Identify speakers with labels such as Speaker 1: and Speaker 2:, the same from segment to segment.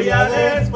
Speaker 1: voy a despedir.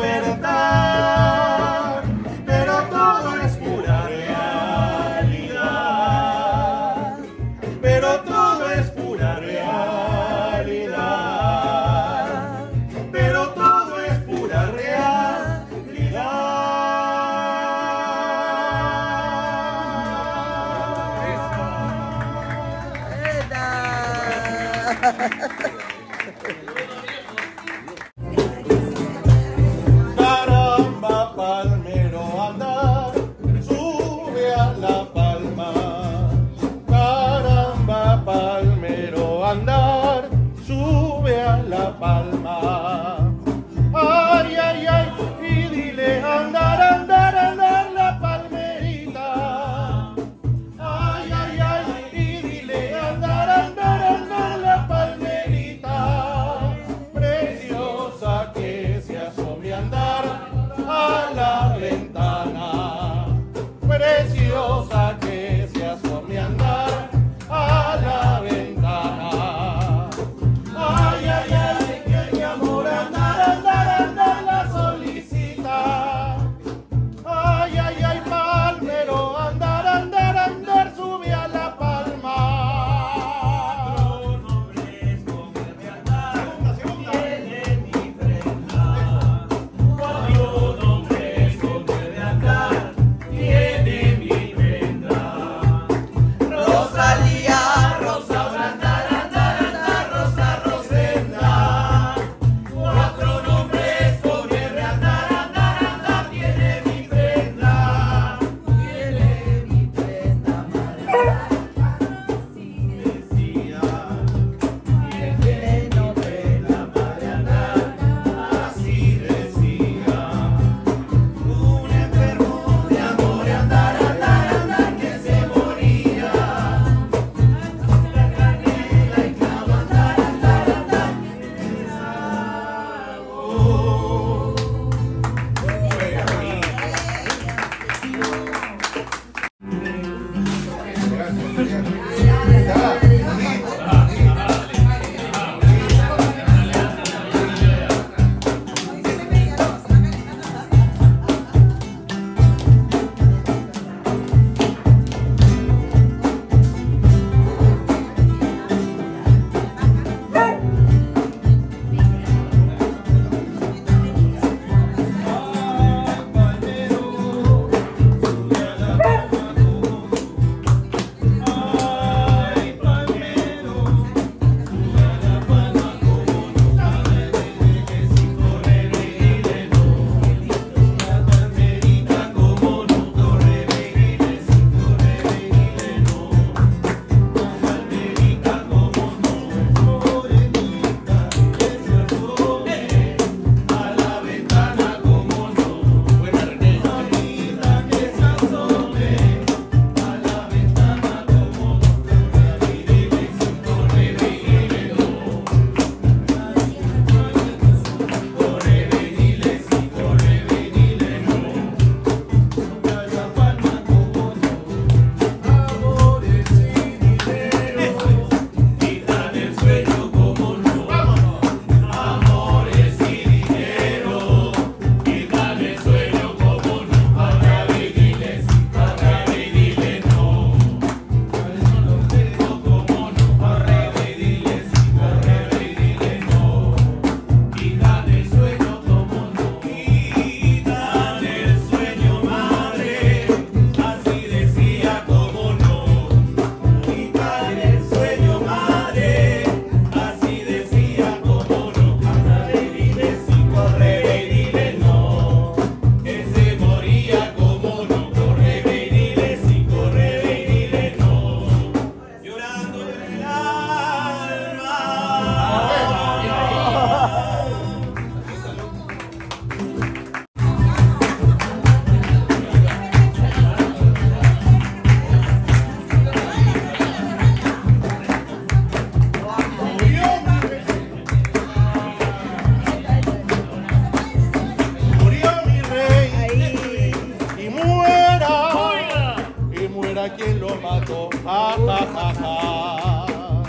Speaker 1: Ja, ja, ja,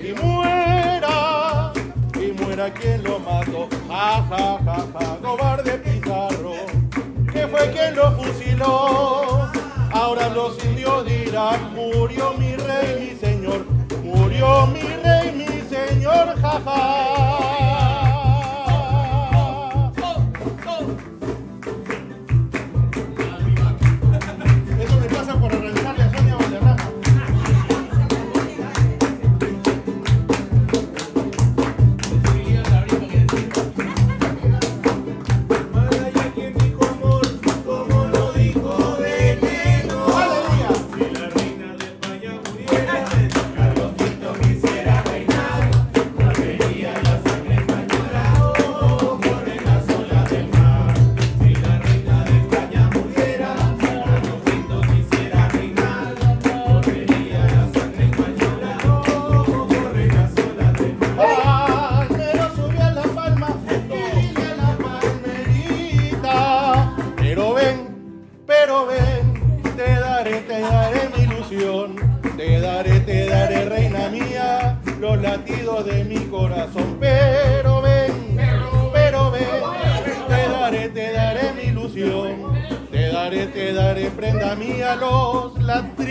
Speaker 1: y muera, y muera quien lo mató. Ja, ja, ja, ja, cobarde Pizarro, que fue quien lo fusiló. Ahora los indios dirán, murió mi rey, mi señor, murió mi rey, mi señor, jaja.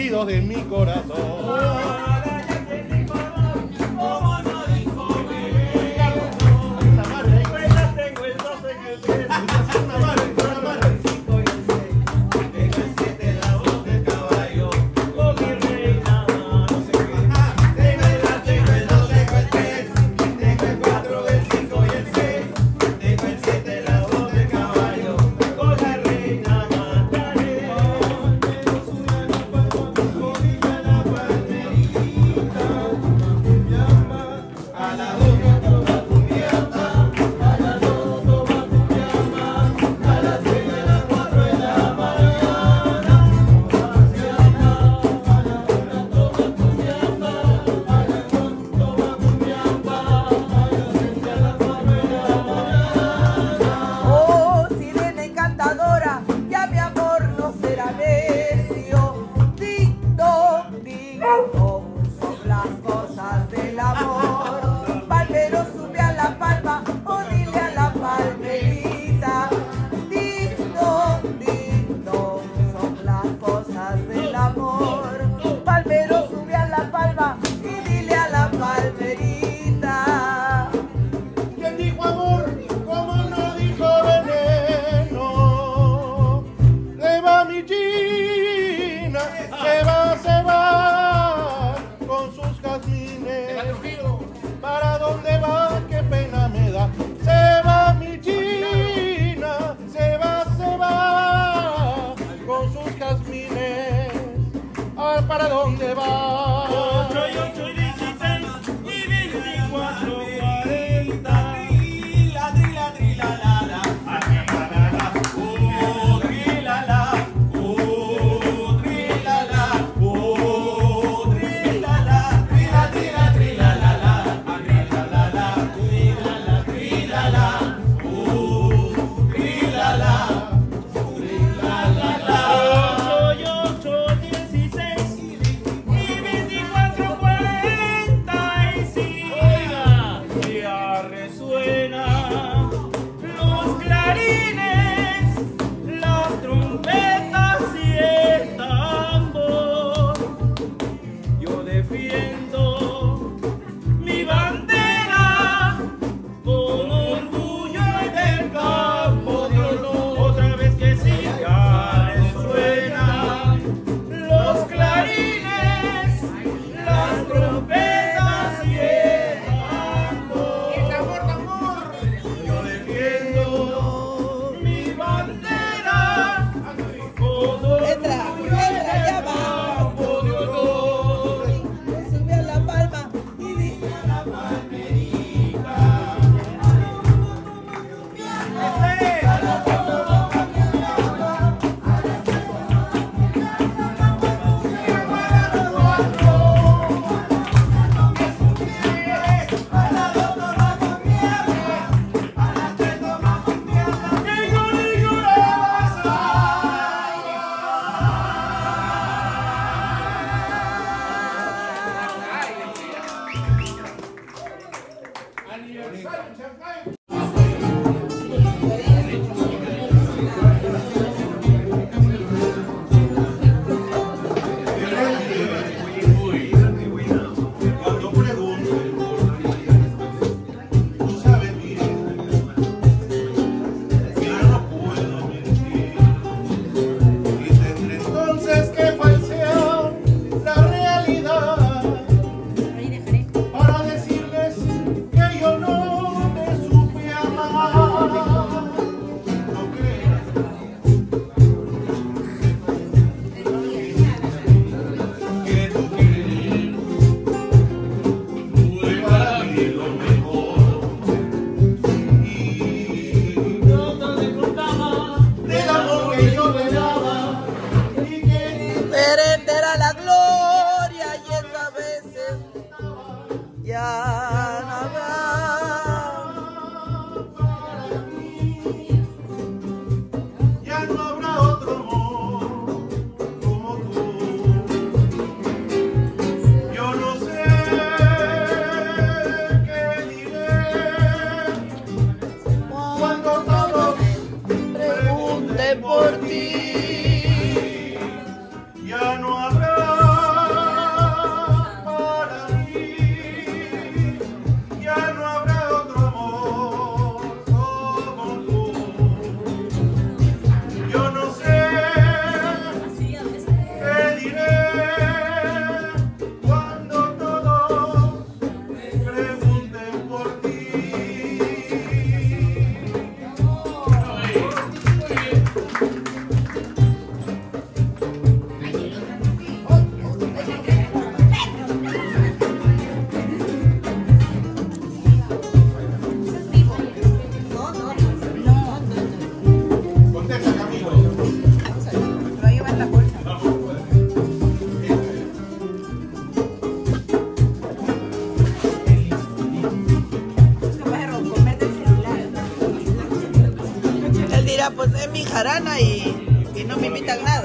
Speaker 1: Latidos de mi corazón. Se mi
Speaker 2: jarana y, y no me invitan nada.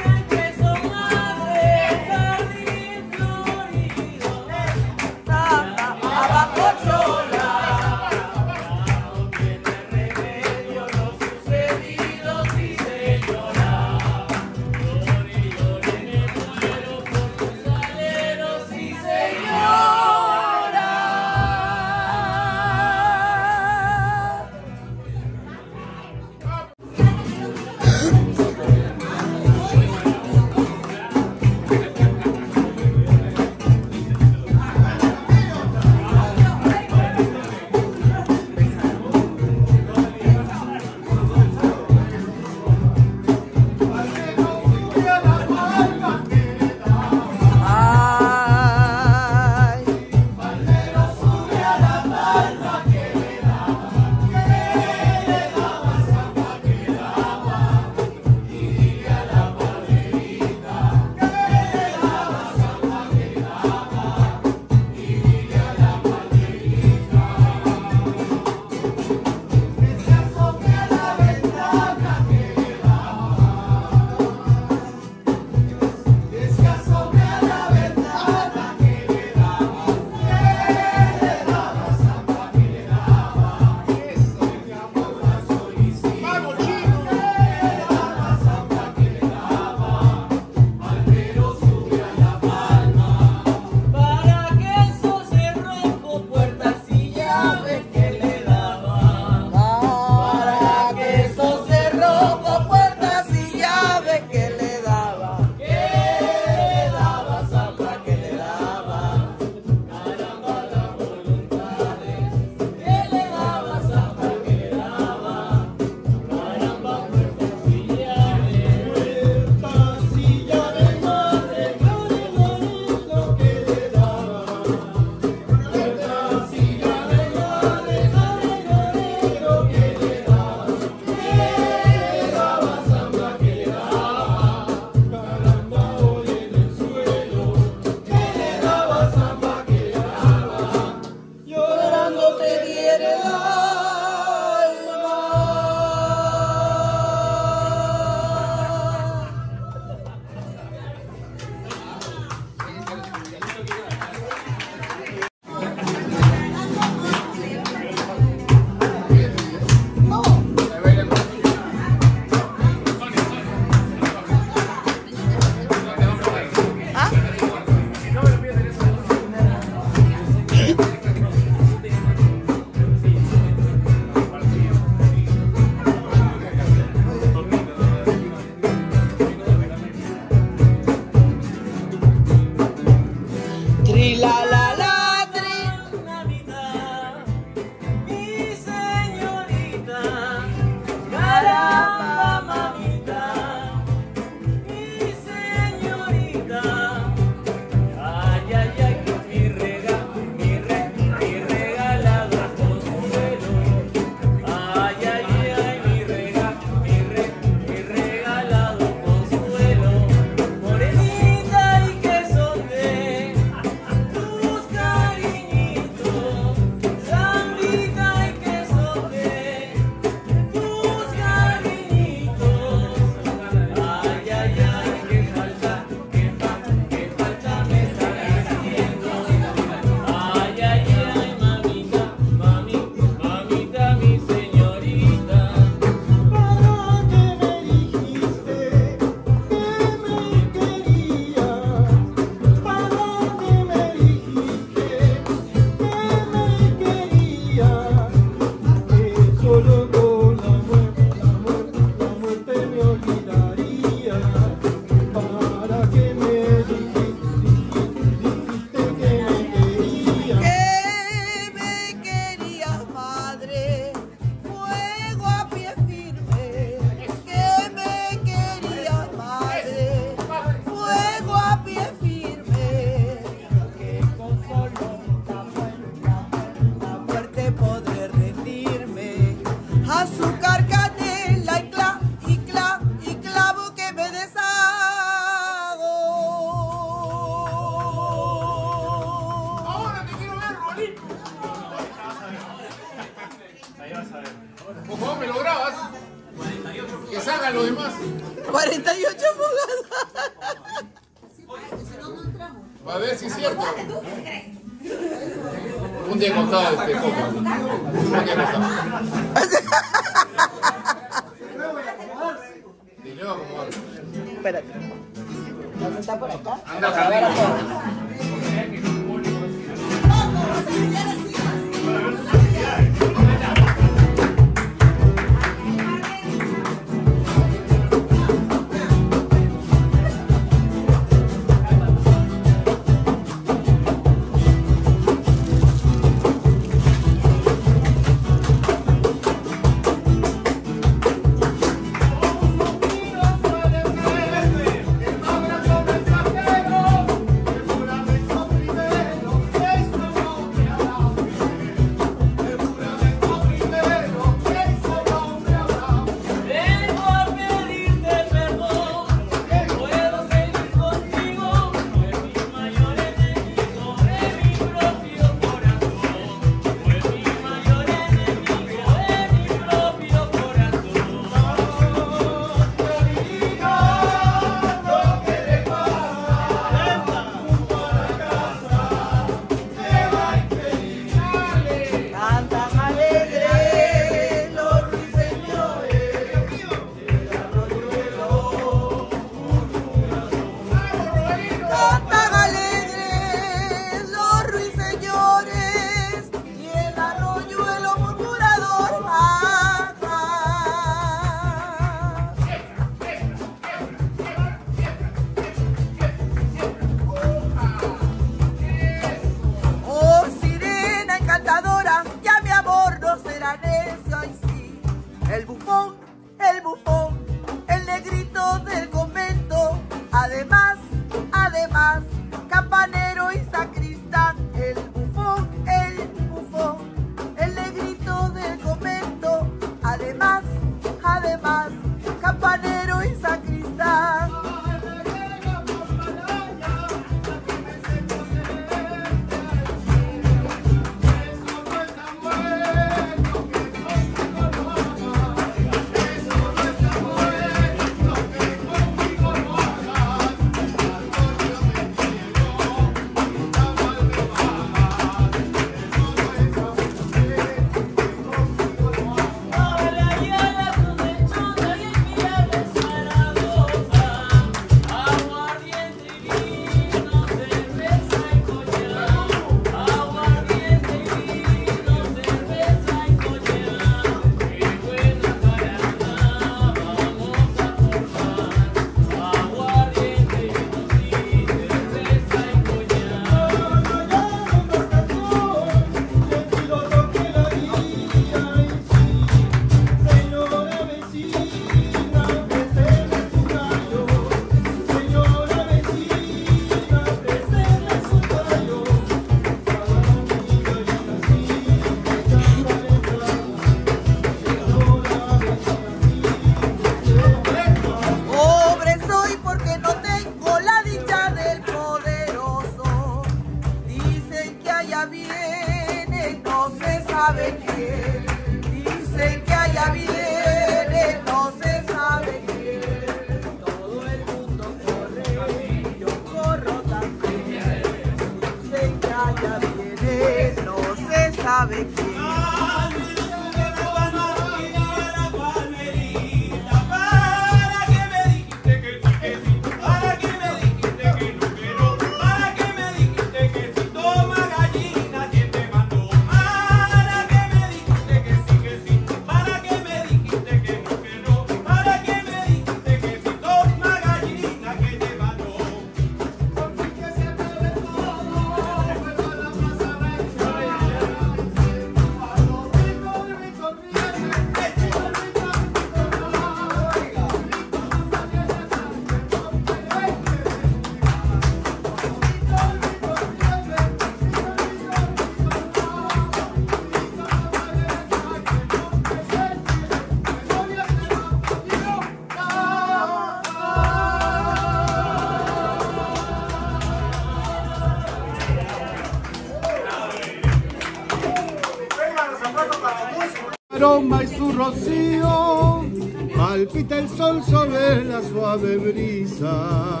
Speaker 3: Palpita el sol sobre la suave brisa.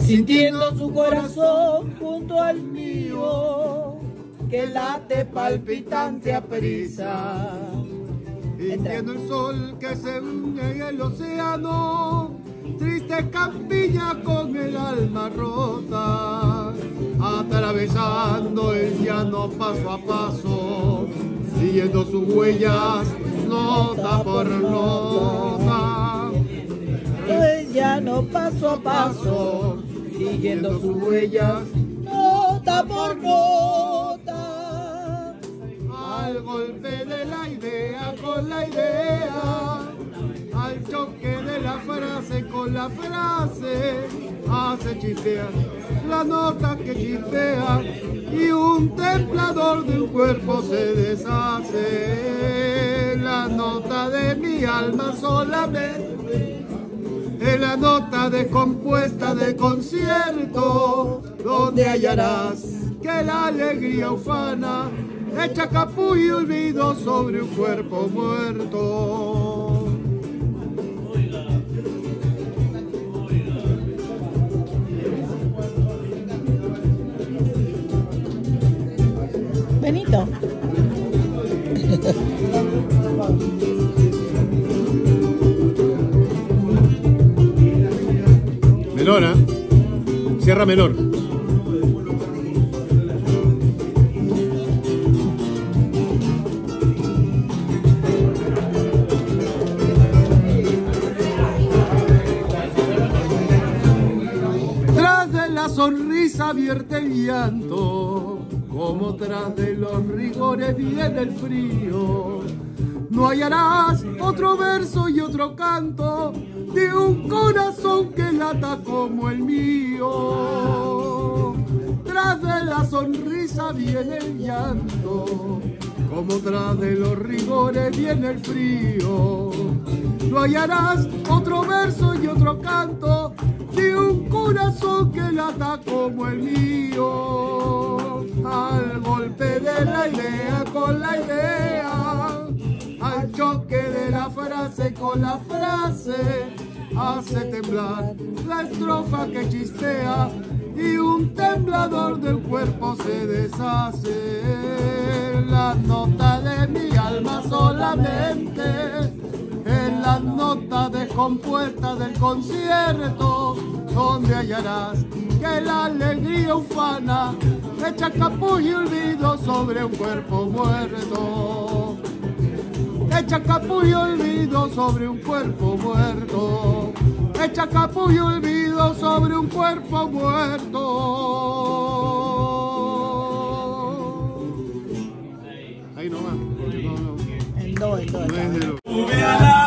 Speaker 4: sintiendo su corazón junto al mío, que late palpitante a prisa.
Speaker 3: Sintiendo el sol que se une en el océano, triste campiña con el alma rota, atravesando el llano paso a paso, siguiendo sus huellas, nota por nota.
Speaker 4: Llano paso a paso, siguiendo sus huellas, nota por nota.
Speaker 3: Al golpe de la idea con la idea, al choque de la frase con la frase, hace chispear la nota que chispea y un templador de un cuerpo se deshace. Nota de mi alma solamente es la nota descompuesta del concierto, donde hallarás que la alegría ufana echa capullo y olvido sobre un cuerpo muerto. Menor, ¿ah? Sierra menor. Tras de la sonrisa vierte el llanto, como tras de los rigores viene el frío. No hallarás otro verso y otro canto de un corazón que lata como el mío. Tras de la sonrisa viene el llanto, como tras de los rigores viene el frío. No hallarás otro verso y otro canto de un corazón que lata como el mío. Al golpe de la idea con la idea, al choque de la frase con la frase, hace temblar la estrofa que chispea y un temblador del cuerpo se deshace. La nota de mi alma solamente es la nota descompuesta del concierto, donde hallarás que la alegría ufana echa capullo y olvido sobre un cuerpo muerto. Echa capullo y olvido sobre un cuerpo muerto. Echa capullo y olvido sobre un cuerpo muerto. Ahí nomás. No, no.
Speaker 4: En do, en do.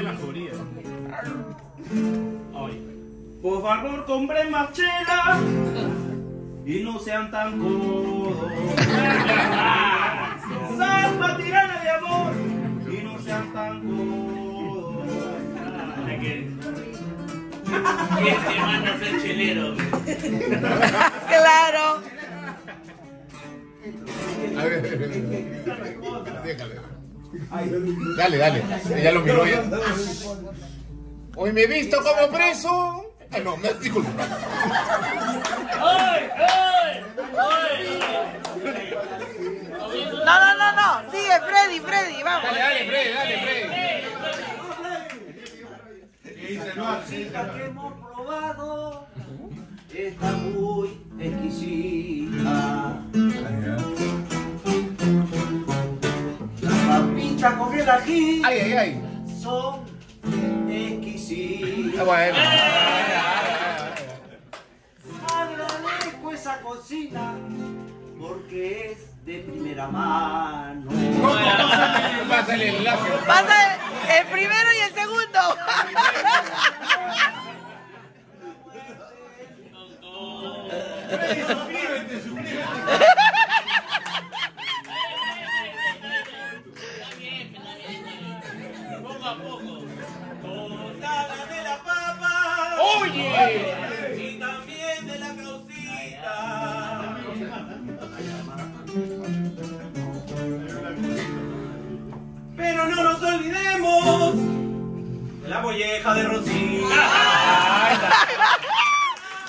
Speaker 3: De
Speaker 1: la
Speaker 5: jauría.
Speaker 1: Por favor, compren más chela y no sean tan codos. Salva tirana de amor y no sean tan codos.
Speaker 5: Este manda a ser chelero.
Speaker 4: Claro.
Speaker 2: A ver, déjale. Dale, dale. Ya lo miró ya. Hoy me he visto como preso. Ah, no, me disculpa.
Speaker 5: ¡Ay! ¡Ay! ¡Ay!
Speaker 4: No, no, no, no. Sigue, Freddy, Freddy, vamos.
Speaker 2: Dale, dale, Freddy, dale, Freddy.
Speaker 6: ¿Qué dice? No, así.
Speaker 1: La que hemos probado está muy exquisita. Papitas con el ají
Speaker 2: Ay, ay, ay.
Speaker 1: son exquisitas.
Speaker 2: Está bueno.
Speaker 1: Agradezco esa cocina porque es de primera mano.
Speaker 2: Pásale el enlace.
Speaker 4: Pasa el primero y el segundo.
Speaker 6: Suscríbete.
Speaker 2: Oye.
Speaker 1: Y también de la causita. Pero no nos olvidemos de la molleja de Rosita.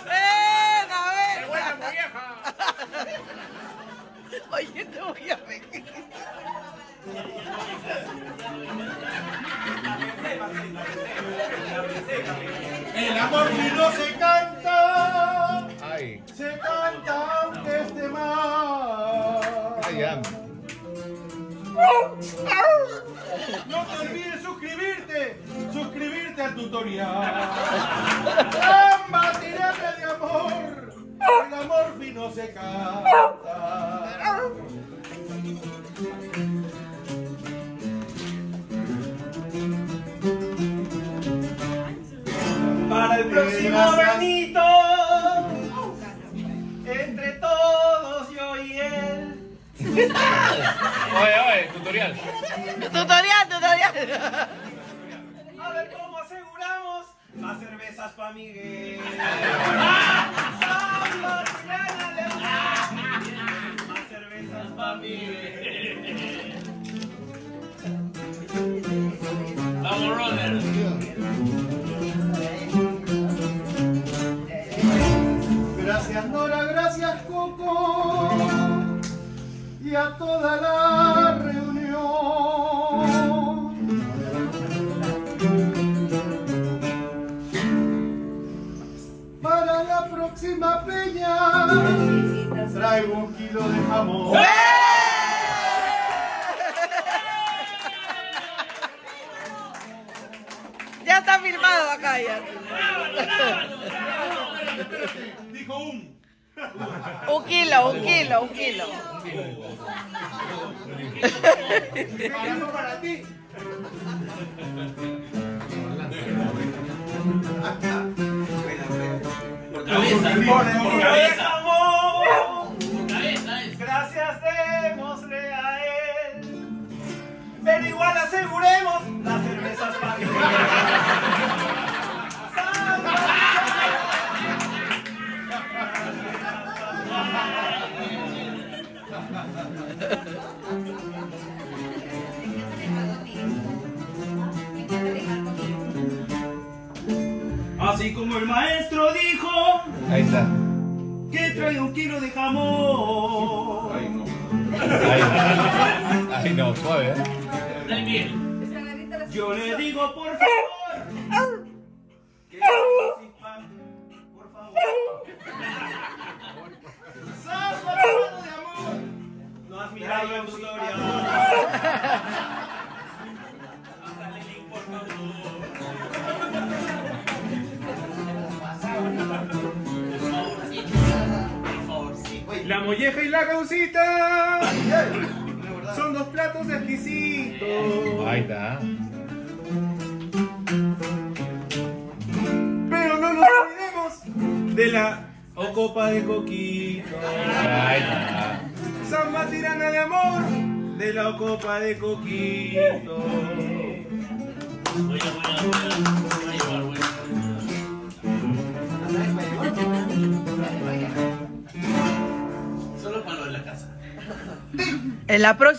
Speaker 4: Venga, venga. Oye, te voy a pedir.
Speaker 2: El amor no se canta. Ay. Se canta aunque esté mal. Ay. No te olvides suscribirte. Suscribirte al tutorial. Samba, tirate de amor. El amor fino se canta.
Speaker 1: Para el próximo Benito, entre todos yo y él.
Speaker 5: Oye, oye, tutorial.
Speaker 4: Tutorial, tutorial.
Speaker 1: A ver cómo aseguramos las cervezas para Miguel.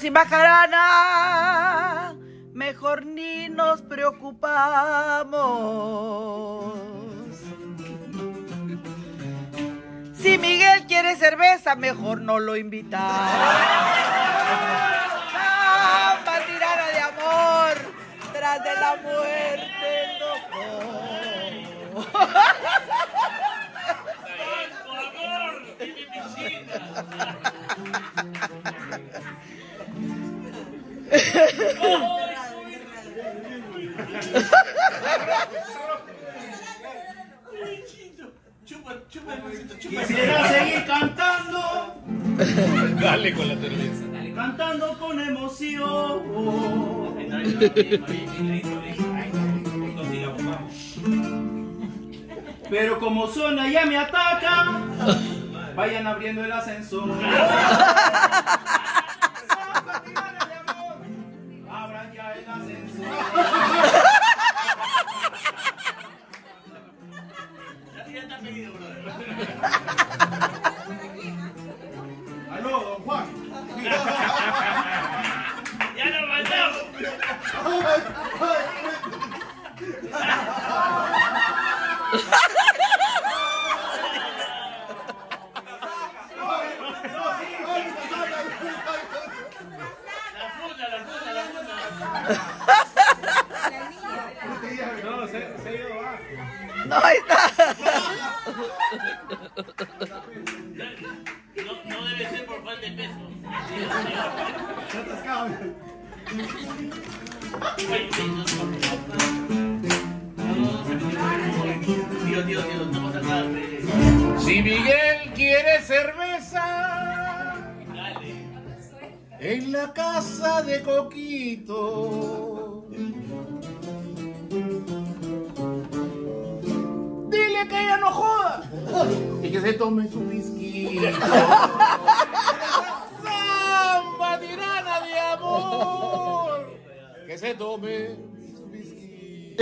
Speaker 4: En la próxima jarana, mejor ni nos preocupamos. Si Miguel quiere cerveza, mejor no lo invitamos. Samba de amor, tras de la muerte,
Speaker 5: favor,
Speaker 1: Quisiera seguir cantando,
Speaker 5: Dale con la cerveza.
Speaker 1: cantando con emoción. Pero como zona ya me ataca, vayan abriendo el ascensor.
Speaker 2: Si Miguel quiere cerveza
Speaker 5: Dale.
Speaker 2: en la casa de Coquito. Dile que ella no joda y que se tome su whisky que se tome su whisky.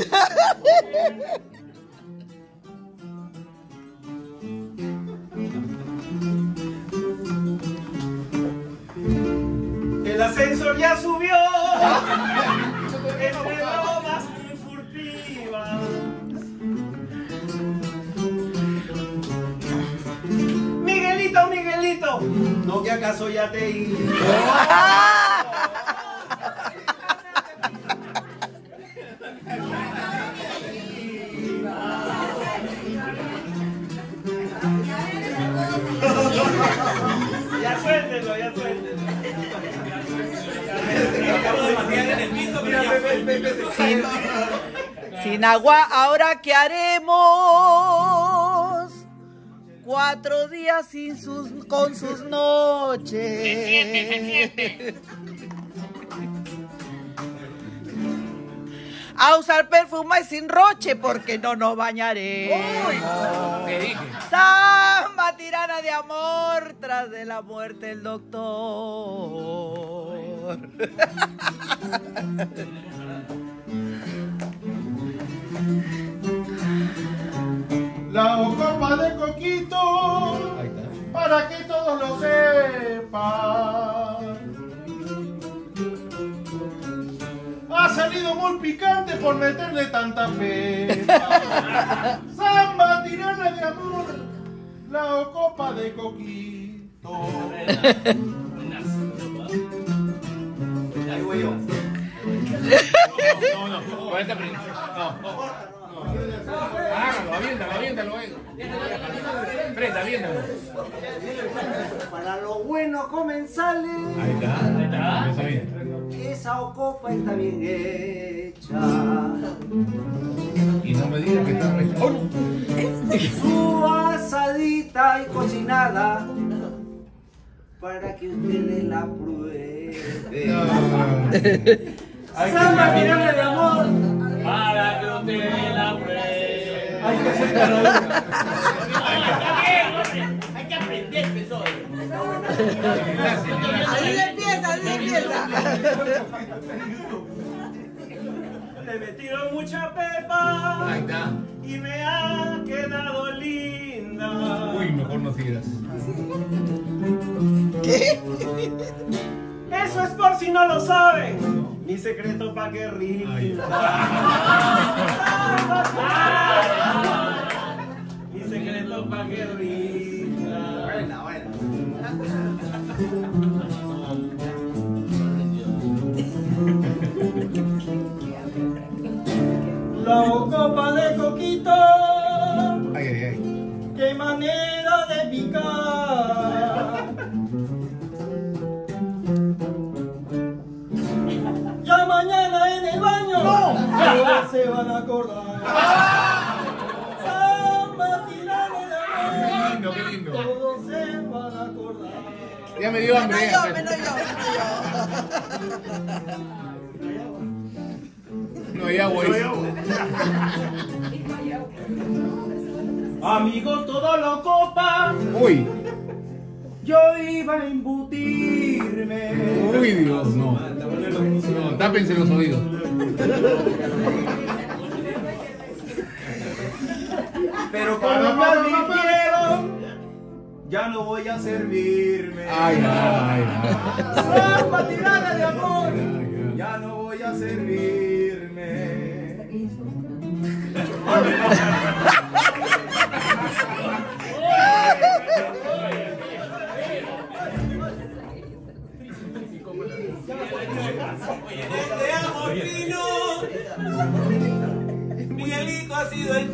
Speaker 1: El ascensor ya subió. Entre bromas furtivas. Miguelito, Miguelito, no que acaso ya te iré.
Speaker 4: Sin agua, ¿ahora qué haremos? Cuatro días sin sus, con sus noches. A usar perfume y sin roche porque no nos bañaremos. Samba tirana de amor tras de la muerte del doctor.
Speaker 2: La copa de coquito, para que todos lo sepan. Ha salido muy picante por meterle tanta pepa. Samba tirana de amor, la copa de coquito.
Speaker 1: Ahí voy yo.
Speaker 5: No, no. No, no. Hágalo, aviéntalo, aviéntalo. eh. Frente, aviéntalo.
Speaker 7: Para los buenos comensales,
Speaker 5: Ahí está. Ahí está. Eso bien.
Speaker 7: esa copa está bien hecha.
Speaker 5: Y no me digas que está re- ¡Oh, no!
Speaker 7: Su asadita y cocinada, para que ustedes la prueben. Samba tirana de amor,
Speaker 8: Para que usted la pruebe.
Speaker 7: hay que aceptarlo.
Speaker 8: Hay que aprender, pessoal.
Speaker 4: Así empieza, así empieza.
Speaker 1: Le metieron mucha pepa
Speaker 5: Ahí está.
Speaker 1: y me ha quedado linda.
Speaker 5: Uy, mejor no sigas.
Speaker 1: Eso es por si no lo saben. Mi secreto pa' que rinda. Mi secreto pa' que rinda. Buena, buena. La copa de coquito,
Speaker 5: Ay, ay, ay.
Speaker 1: qué manera de picar. Se van a acordar. Samba
Speaker 5: Qué lindo, qué lindo.
Speaker 1: todos se van a acordar.
Speaker 5: Ya me dio hambre.
Speaker 4: Menos
Speaker 5: ya.
Speaker 4: yo, menos yo, menos yo.
Speaker 5: No hay agua.
Speaker 1: Amigos, todo lo copa,
Speaker 5: Uy.
Speaker 1: yo iba a embutirme.
Speaker 5: Uy, Dios, no. No, tápense los oídos.
Speaker 1: Pero como me advirtieron, ya no voy a servirme.
Speaker 5: Ay, ay, ay.
Speaker 1: De amor,
Speaker 5: Ay, ay.
Speaker 1: ya no voy a servirme.
Speaker 8: Te amo, Pino. Miguelito ha sido el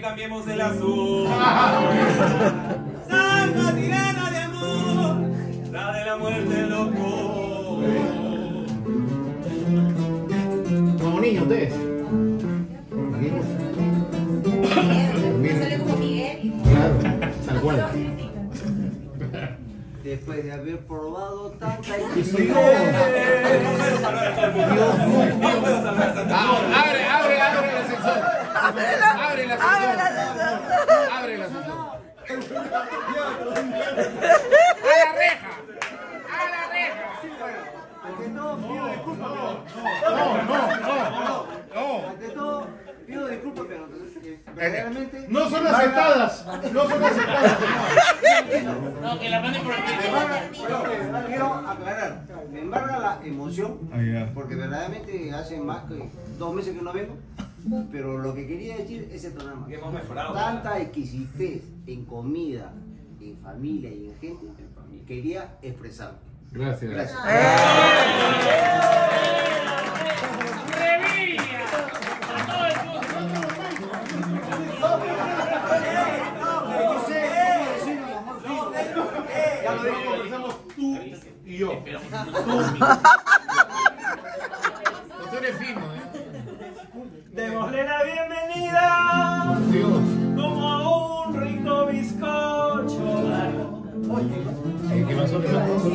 Speaker 8: que cambiemos el azul. Santa tirana de amor, la de la muerte loco.
Speaker 5: Como niños ustedes. Tal cual.
Speaker 7: Después de haber probado tanta
Speaker 8: No puedo salvar a todo el mundo. No puedo salvar a todo el mundo.
Speaker 5: Ah, abre, abre, abre el ascensor. Abre el
Speaker 4: Abre la
Speaker 5: ascensor. Abre el ascensor. A la reja. A la reja.
Speaker 7: Ante todo, pido disculpas.
Speaker 5: No, no, no. No.
Speaker 7: Ante todo, pido disculpas, pero verdaderamente.
Speaker 2: No son aceptadas. No son aceptadas.
Speaker 5: No, que la manden por aquí.
Speaker 7: quiero aclarar, me embarga la emoción, porque verdaderamente hace más que dos meses que no vengo, pero lo que quería decir es esto nada más.
Speaker 1: Hemos mejorado.
Speaker 7: Tanta exquisitez en comida, en familia y en gente, quería expresar.
Speaker 3: Gracias.
Speaker 7: Gracias.
Speaker 5: El gusto.
Speaker 2: Ya lo digo, conversamos tú y yo.
Speaker 3: Tú eres fino, ¿eh?
Speaker 1: Démosle la bienvenida como a un rico bizcocho.
Speaker 3: ¿Qué pasó? ¿Qué pasó?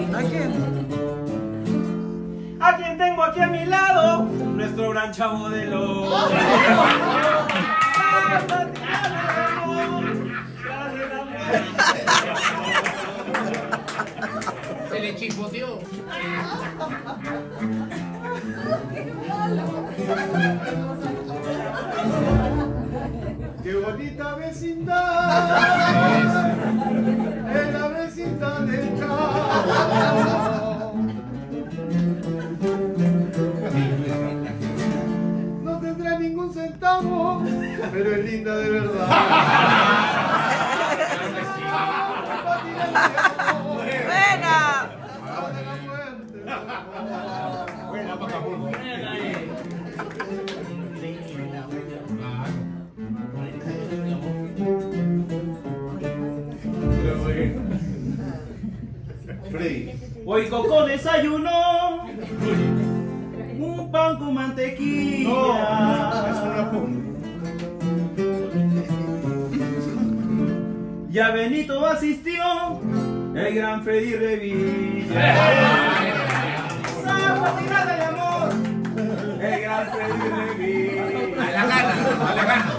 Speaker 1: A quien tengo aquí a mi lado, nuestro gran chavo de los.
Speaker 3: Se le chispoteó.
Speaker 2: Qué bonita vecindad. Es la vecindad del Chavo. No tendrá ningún centavo, pero es linda de verdad.
Speaker 4: Buena.
Speaker 2: Buena
Speaker 1: Hoy Coco desayunó un pan con mantequilla.
Speaker 2: No.
Speaker 1: Ya Benito asistió, el gran Freddy Revilla. ¡Samba tirada de amor! El gran Freddy Revilla.
Speaker 3: A la gana, a la gana.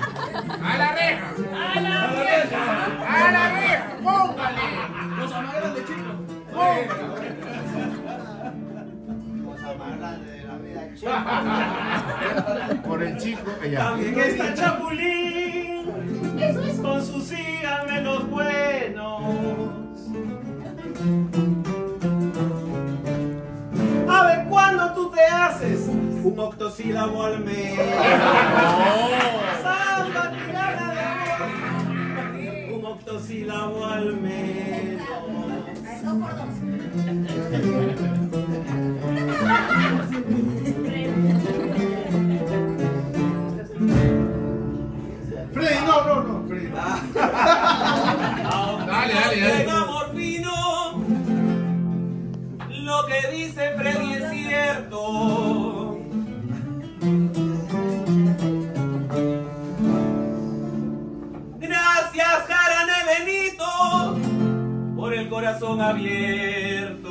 Speaker 3: A la reja.
Speaker 5: ¡A la vieja!
Speaker 3: A la reja. Póngale.
Speaker 1: Cosa más grande, chicos.
Speaker 7: Cosa
Speaker 3: Por el chico, ella.
Speaker 1: También está Chapulín con sus síganme los buenos. A ver cuándo tú te haces un octosílabo al mes. Samba tirana de amor, un octosílabo al menos.
Speaker 2: Freddy,
Speaker 3: Dale, dale, dale.
Speaker 1: Amor fino, lo que dice Freddy es cierto. Gracias, Jarane Benito, por el corazón abierto.